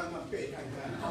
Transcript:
慢慢背一，看。